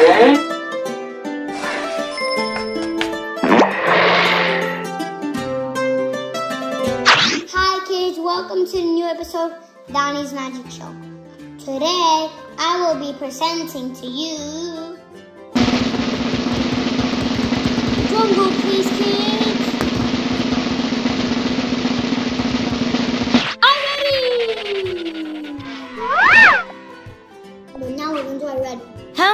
Hi kids, welcome to the new episode of Danny's Magic Show. Today, I will be presenting to you Jungle Please Kids.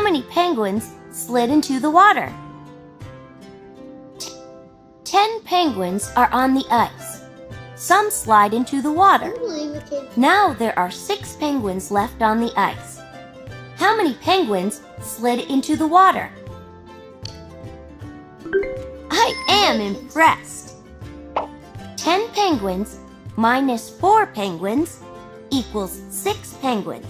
Many penguins slid into the water? T- Ten penguins are on the ice. Some slide into the water. don't believe it, kids. Now there are six penguins left on the ice. How many penguins slid into the water? I am impressed. Ten penguins minus four penguins equals six penguins.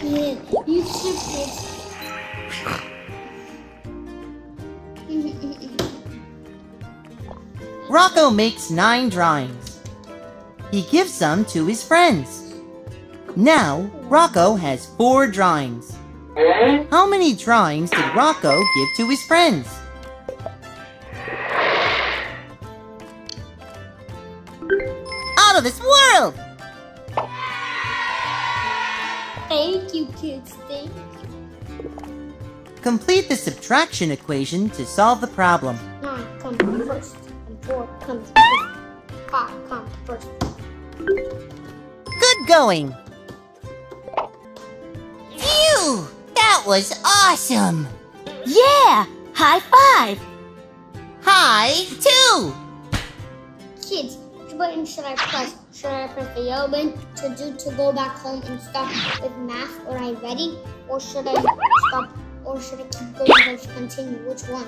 Yeah, you should, kids. Rocco makes nine drawings. He gives some to his friends. Now, Rocco has four drawings. How many drawings did Rocco give to his friends? Out of this world! Thank you, kids. Thank you. Complete the subtraction equation to solve the problem. Nine comes first, and four comes first. Five comes first. Good going! Phew! That was awesome! Yeah! High five! High two! Kids, which button should I press? Should I press the yellow button to do to go back home and stop with math when I'm ready? Or should I stop? Or should I keep going to continue? Which one?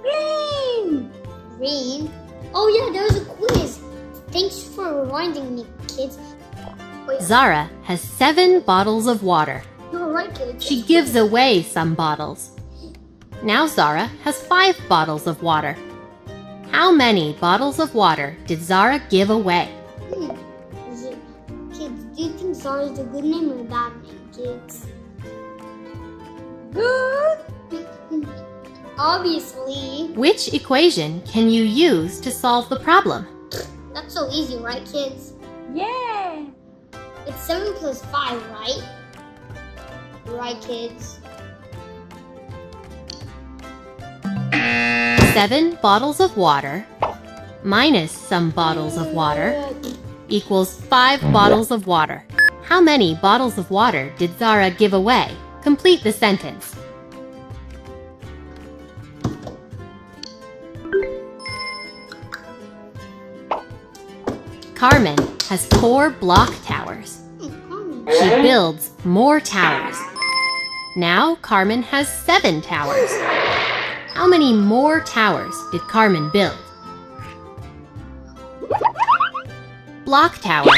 Green! Green? Oh yeah, there was a quiz. Thanks for reminding me, kids. Oh, Wait, Zara has seven bottles of water. you're right, kids. She gives away some bottles. Now Zara has five bottles of water. How many bottles of water did Zara give away? Do you think Zara is a good name or a bad name, kids? Good. Obviously. Which equation can you use to solve the problem? That's so easy, right, kids? Yeah! It's 7 plus 5, right? Right, kids? Seven bottles of water minus some bottles of water equals five bottles of water. How many bottles of water did Zara give away? Complete the sentence. Carmen has four block towers. She builds more towers. Now Carmen has seven towers. How many more towers did Carmen build? Block tower.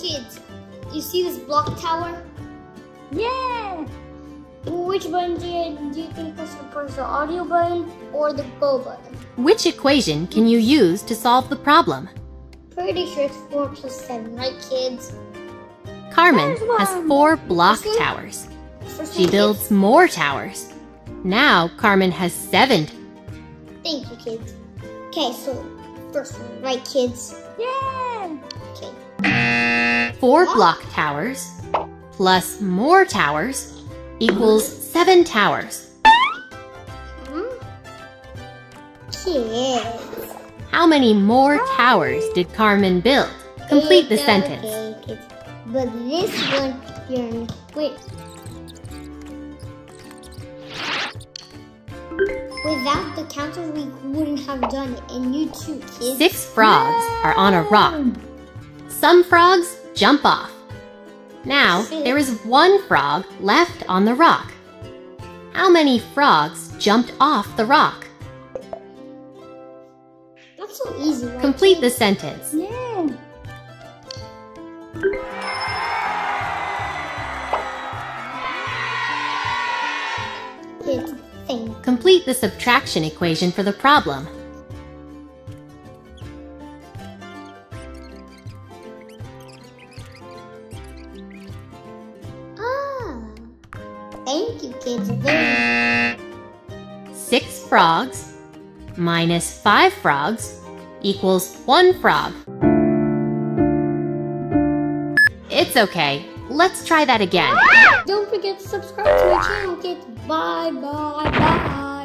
Kids, you see this block tower? Yeah! Which button do you, do you think I should press the audio button or the go button? Which equation can you use to solve the problem? Pretty sure it's 4 plus 7, right, kids? Carmen has four block towers. She one, builds more towers. Now Carmen has seven. Thank you, kids. Okay, so first one, right, kids? Yeah! Okay. Four block towers plus more towers equals seven towers. Kids. How many more towers did Carmen build? Complete the sentence. But this one, you're wait. Without the counter, we wouldn't have done it. And you too, kids. Six frogs are on a rock. Some frogs jump off. Now there is one frog left on the rock. How many frogs jumped off the rock? That's so easy, right? Complete the sentence. Yeah! Complete the subtraction equation for the problem. Kids. Very Six frogs minus five frogs equals one frog. It's okay. Let's try that again. Don't forget to subscribe to my channel, kids. Bye, bye, bye.